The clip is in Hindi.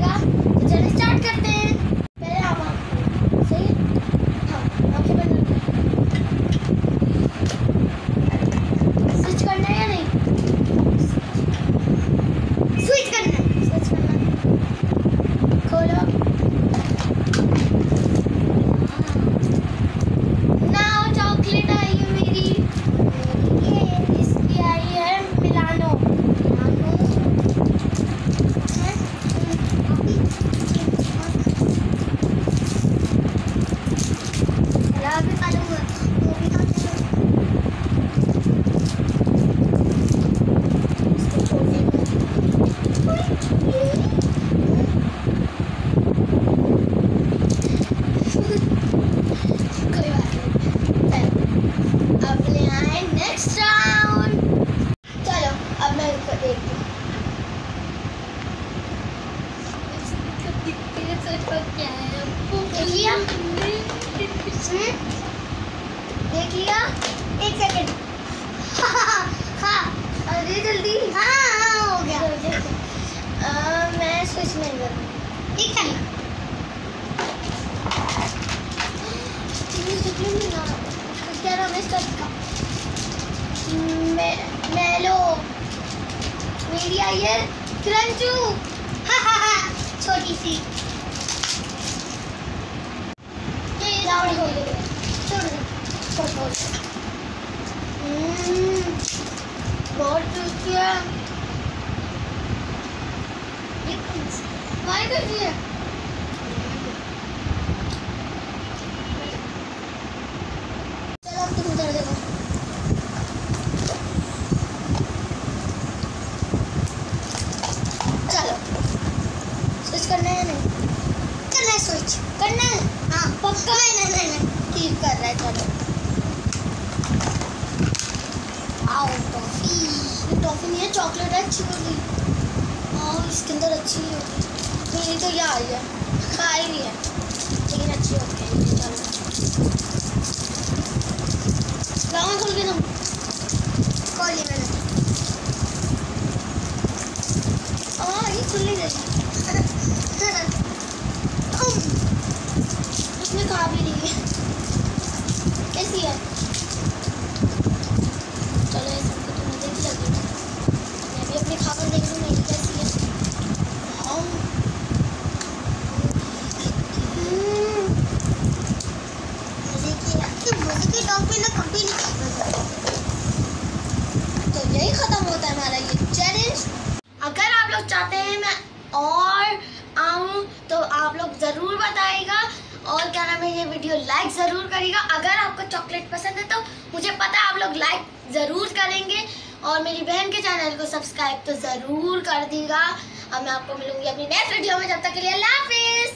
जाएगा है नेक्स्ट राउंड चलो अब मैं इसको देखती हूँ देख लिया एक सेकेंड हाँ हाँ अरे जल्दी हाँ हाँ हो गया आ, मैं स्विच में करूँ एक सेकेंड क्या रमेश का मे, मेलो मेरी आई है क्रंचू हाँ हाँ हाँ छोटी सी. ये रावण हो गया छोड़ दे. छोड़ छोड़ हम्म, बहुत टेस्टी है ये कौन सी? हमारी कैसी है चलो अब तुम उधर देखो चलो स्विच करना है नहीं करना है? है हाँ पक्का नहीं नहीं नहीं ठीक कर रहा है, चलो। आओ, टॉफी। टॉफी नहीं है, चॉकलेट है, अच्छी होगी हाँ इसके अंदर अच्छी नहीं होगी मेरी तो आई है, खाई है। लेकिन अच्छी चलो। लाओ, खोल के तुम खोल मैंने। हाँ ये खुली उसमें खा भी रही है कैसी है चलो ये सबको तो मज़े की लगी मैं भी अपनी खाकर देख लूँ मेरी कैसी है हाँ। हम्म, मज़े की कि मज़े ना कभी नहीं तो यही खत्म होता है हमारा ये चैलेंज अगर आप लोग चाहते हैं मैं और तो आप लोग ज़रूर बताइएगा। और क्या नाम है, ये वीडियो लाइक ज़रूर करिएगा। अगर आपको चॉकलेट पसंद है तो मुझे पता है आप लोग लाइक ज़रूर करेंगे। और मेरी बहन के चैनल को सब्सक्राइब तो ज़रूर कर दीजिएगा। अब मैं आपको मिलूँगी अपनी नेक्स्ट वीडियो में। जब तक के लिए हाफिज़।